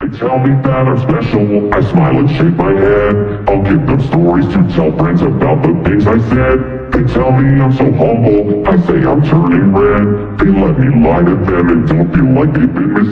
They tell me that I'm special, I smile and shake my head. I'll give them stories to tell friends about the things I said. They tell me I'm so humble, I say I'm turning red. They let me lie to them and don't feel like they've been misled.